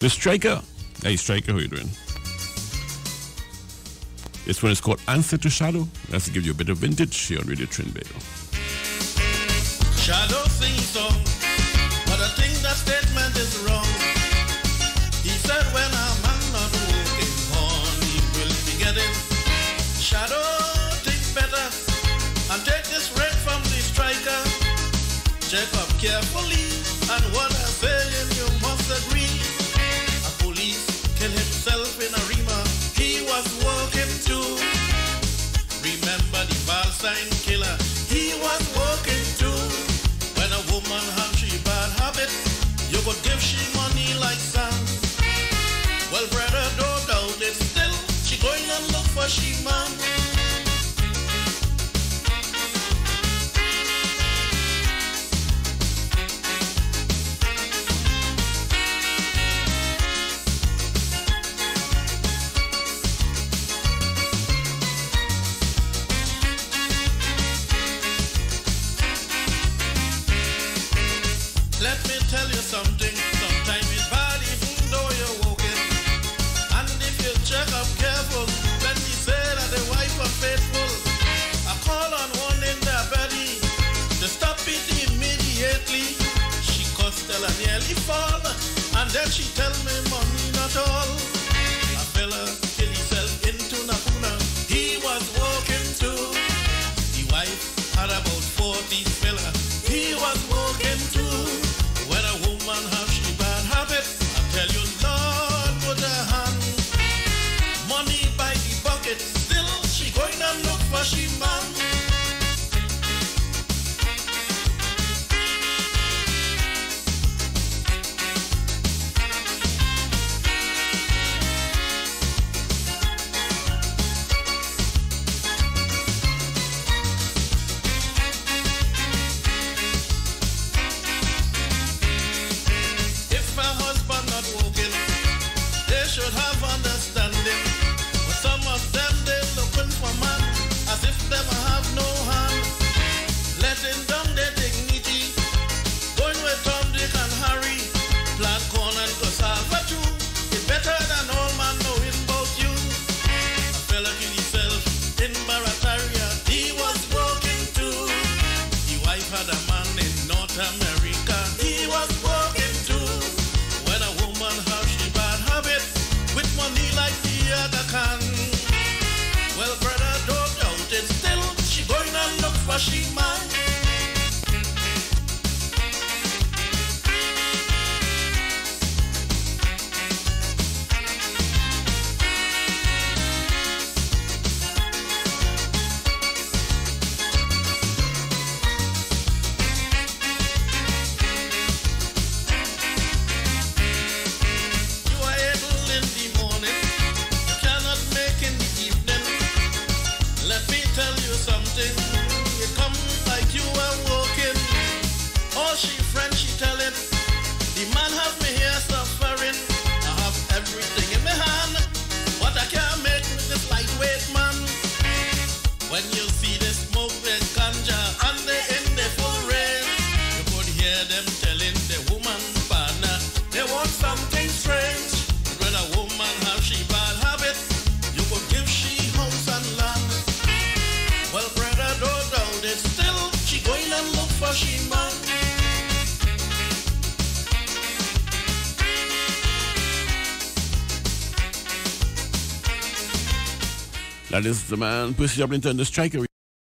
The Striker. Hey, Striker, how you doing? This one is called Answer to Shadow. That's to give you a bit of vintage here on Radio Trinidad. Shadow sing song, but I think that statement is wrong. He said when a man not on, he will shadow. Think better and take this red from the striker. Check up carefully, and what I say, you must agree. Valstein killer? He was working too. When a woman have she bad habit, you could give she money like sand. Well, brother, don't doubt it. Still, she going and look for she man. Let me tell you something. Sometimes it's bad even though you're walking. And if you check up careful, when you say that the wife was faithful, I call on one in the body to stop it immediately. She till I nearly fall, and then she tell me money not all. Fella kill and Barataria, he was working too. The wife had a man in North America. He was working too. When a woman has she bad habit with money like the other can. Well, brother, don't doubt it. Still, she going and look for she Let me tell you something. Like you are walking. She telling. The man me here suffering. I have everything in my hand, but I can't make this lightweight man. When you Well, don't doubt it. Still, she going and look for she man. That is the man, Pussy Joblington, the Striker.